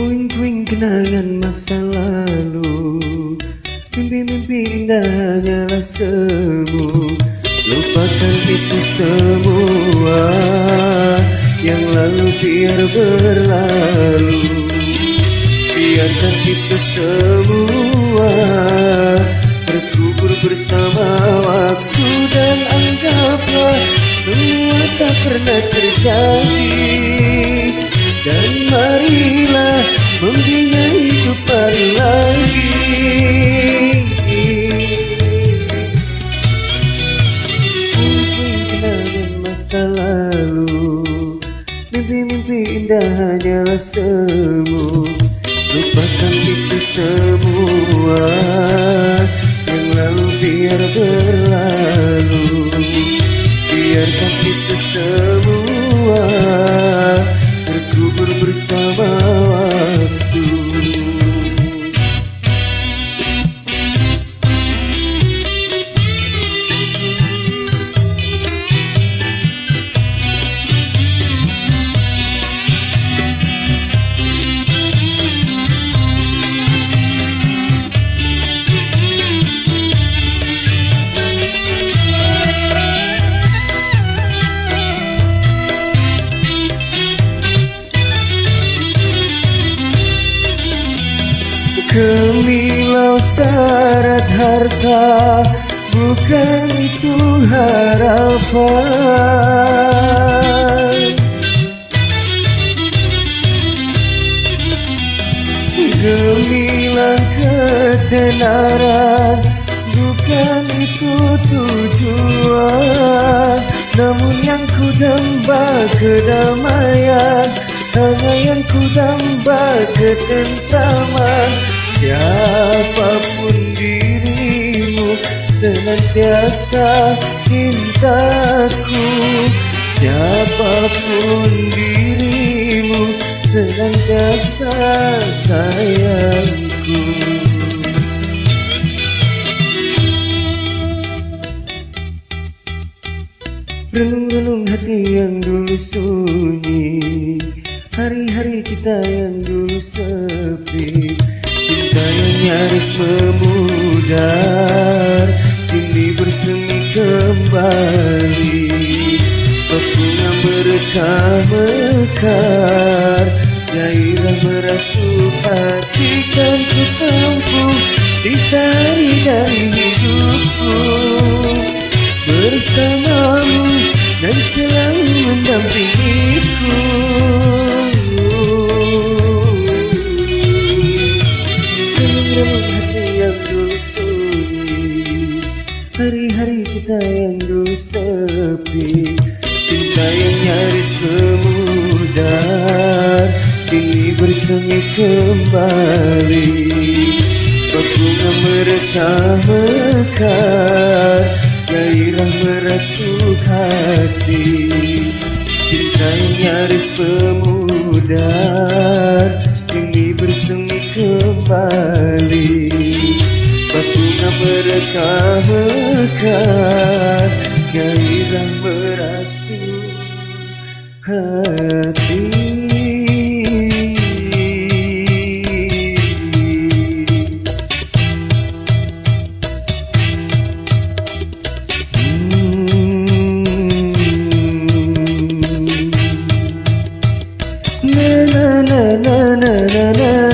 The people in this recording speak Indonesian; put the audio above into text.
Puing-puing kenangan masa lalu. Mimpi-mimpi indah hanyalah semu Lupakan itu semua. Yang lalu biar berlalu. Biarkan itu semua. Berkubur bersama waktu Dan anggaplah semua tak pernah terjadi. Dan marilah Mungkin masa lalu Mimpi-mimpi indah hanyalah semu Lupakan itu semua Kemilau syarat harta Bukan itu harapan. Gemilang ketenaran Bukan itu tujuan. Namun yang ku damba kedamaian Hanya yang ku damba ketentraman Siapa pun dirimu Senantiasa cintaku. Siapa pun dirimu Senantiasa sayangku. Renung-renung hati yang dulu sunyi. Hari-hari kita yang dulu sepi nyaris memudar Kini bersemi kembali. Bunga merekah-mekar Gairah merasuk hati kan ku tempuh Di sehari dari hidupku. Bersamamu dan selalu mendampingiku Hari-hari kita yang dulu sepi. Cinta yang nyaris memudar Kini bersemi kembali. Bunga merekah-mekar Gairah merasuk hati. Cinta yang nyaris memudar Kini bersemi kembali. Bunga dekat Gairah berasu hati na na na na